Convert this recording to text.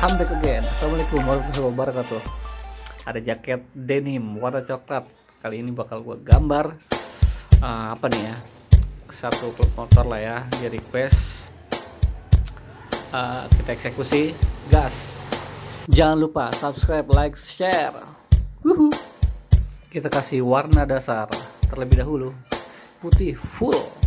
I'm back again. Assalamualaikum warahmatullahi wabarakatuh. Ada jaket denim warna coklat. Kali ini bakal gue gambar uh, Apa nih ya? Satu klub motor lah ya Di request. Uh, Kita eksekusi Gas. Jangan lupa subscribe, like, share. Wuhu. Kita kasih warna dasar Terlebih dahulu. Putih full.